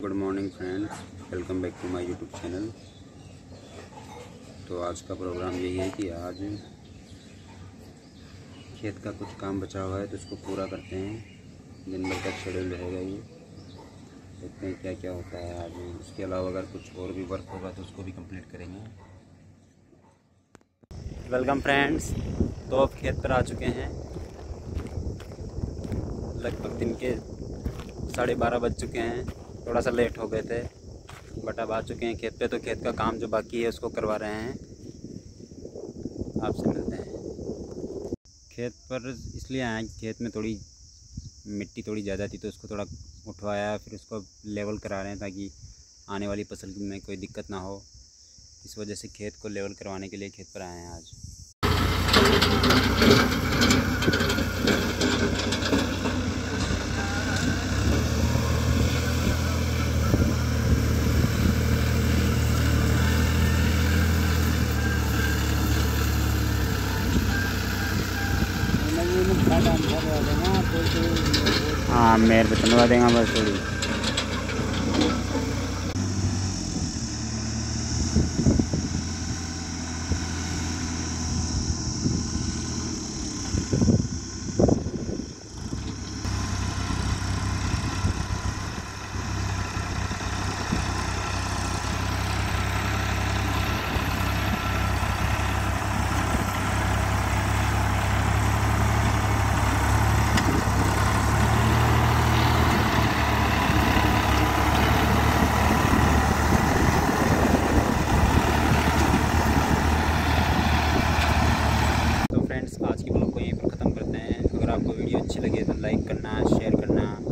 Good morning friends welcome back to my YouTube channel तो आज का प्रोग्राम यही है कि आज खेत का कुछ काम बचा हुआ है तो उसको पूरा करते हैं। दिन भर का शेड्यूल रहेगा ये। देखते हैं क्या क्या होता है आज। इसके अलावा अगर कुछ और भी वर्क होगा तो उसको भी कंप्लीट करेंगे। वेलकम फ्रेंड्स तो अब खेत पर आ चुके हैं। लगभग दिन के साढ़े बारह बज चुके हैं। थोड़ा सा लेट हो गए थे बट अब आ चुके हैं खेत पे तो खेत का काम जो बाकी है उसको करवा रहे हैं। आपसे मिलते हैं। खेत पर इसलिए आए खेत में थोड़ी मिट्टी थोड़ी ज़्यादा थी तो उसको थोड़ा उठवाया, फिर उसको लेवल करा रहे हैं ताकि आने वाली फ़सल में कोई दिक्कत ना हो। इस वजह से खेत को लेवल करवाने के लिए खेत पर आए हैं आज। हाँ मेरे पे चलवा देगा बस थोड़ी वीडियो अच्छी लगे तो लाइक करना शेयर करना